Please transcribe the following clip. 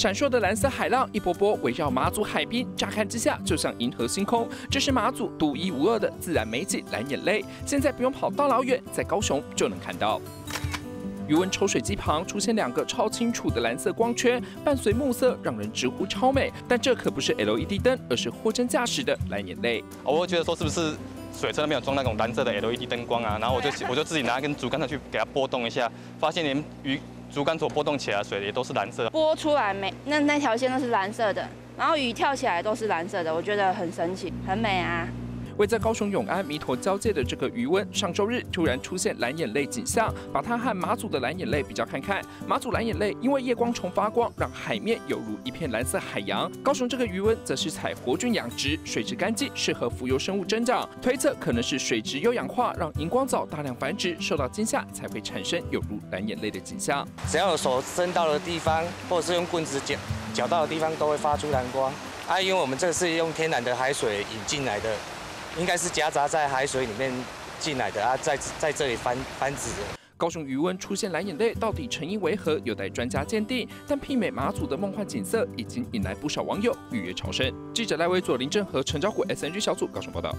闪烁的蓝色海浪一波波围绕马祖海滨，乍看之下就像银河星空。这是马祖独一无二的自然美景——蓝眼泪。现在不用跑大老远，在高雄就能看到。余温抽水机旁出现两个超清楚的蓝色光圈，伴随暮色，让人直呼超美。但这可不是 LED 灯，而是货真价实的蓝眼泪。我会觉得说，是不是水车没有装那种蓝色的 LED 灯光啊？然后我就我就自己拿根竹竿上去给它拨动一下，发现连鱼。竹竿所拨动起来水也都是蓝色的，波出来没？那那条线都是蓝色的，然后鱼跳起来都是蓝色的，我觉得很神奇，很美啊。位在高雄永安弥陀交界的这个余温，上周日突然出现蓝眼泪景象，把它和马祖的蓝眼泪比较看看。马祖蓝眼泪因为夜光虫发光，让海面犹如一片蓝色海洋。高雄这个余温则是采活菌养殖，水质干净，适合浮游生物增长。推测可能是水质优氧化，让荧光藻大量繁殖，受到惊吓才会产生犹如蓝眼泪的景象。只要有手伸到的地方，或者是用棍子搅搅到的地方，都会发出蓝光。啊，因为我们这是用天然的海水引进来的。应该是夹杂在海水里面进来的啊，在在这里繁繁殖。高雄渔温出现蓝眼泪，到底成因为何，有待专家鉴定。但媲美马祖的梦幻景色，已经引来不少网友预约朝圣。记者赖威佐、林正和陈昭虎 SNG 小组高雄报道。